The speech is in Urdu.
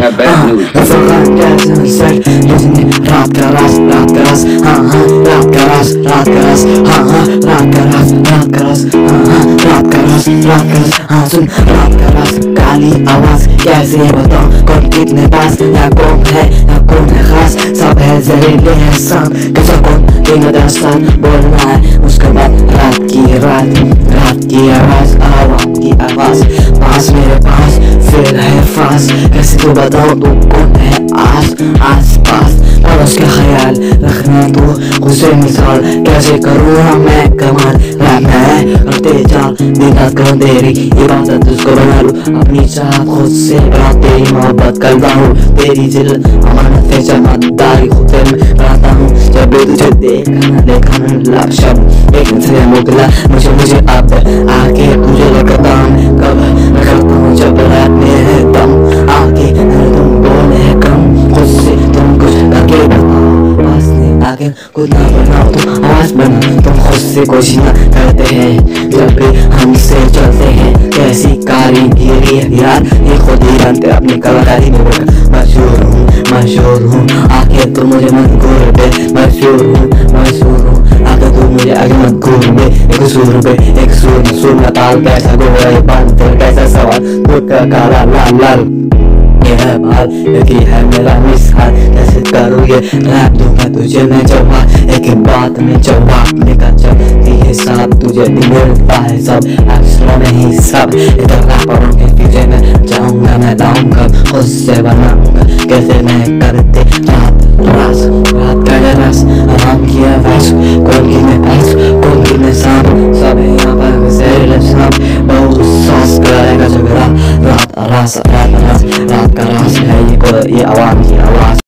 رات کا رات کا کتنے پاس ہے خاص سب ہے زہریلے ہیں سانپ کسا بولنا ہے اس کے بعد رات کی رات رات کی آواز آواز کی آواز پاس میرے پاس پھر ہے نفس ایسے تو بتاؤ تو کون ہے آس آس پاس اور اس کے خیال رکھنے تو مثال کیسے کروں میں کمال رہنا ہے کرتے چال دیکھا کر تیری عبادت اس کو بنا لوں اپنی چاہ خود سے بنا تیری محبت کرتا ہوں تیری دل امانت سے چمکداری خود میں رہتا ہوں جب بھی تجھے دیکھنا دیکھنا لب شب ایک انسان مکلا مجھے مجھے اب آکے تجھے مجھے ہوں لیکن خود نہ بناؤ تم آواز بنو تم خود سے کچھ نہ کرتے ہیں جب بھی ہم سے چلتے ہیں کیسی کاریگیری یار یہ خود ہی جانتے اپنی کلاکاری میں مشہور ہوں مشہور ہوں آخر تو مجھے منظور پہ مشہور ہوں مشہور ہوں آخر تو مجھے آگے منظور پہ ایک سور پہ ایک سور سور کا تال کیسا گوڑا یہ پانتر کیسا سوال دور کا لال لال یہ ہے بال یہ ہے میرا مسحال کروں یہ ریپ دوں میں تجھے میں جوا ایک بات میں جوا میں کا چلتی ہے سب تجھے بھی ملتا ہے سب اکثروں میں ہی سب ادھر نہ پڑوں گے تجھے میں جاؤں گا میں لاؤں گا خود سے بناؤں گا کیسے میں کرتے رات راس رات کا یہ آرام کیا ویس کون کی میں ایس کون کی میں سام سب ہے یہاں پر زیر سام بہت ساس کرائے گا جگرہ رات راس رات راس رات کا راس ہے یہ کوئی یہ عوام کی آواز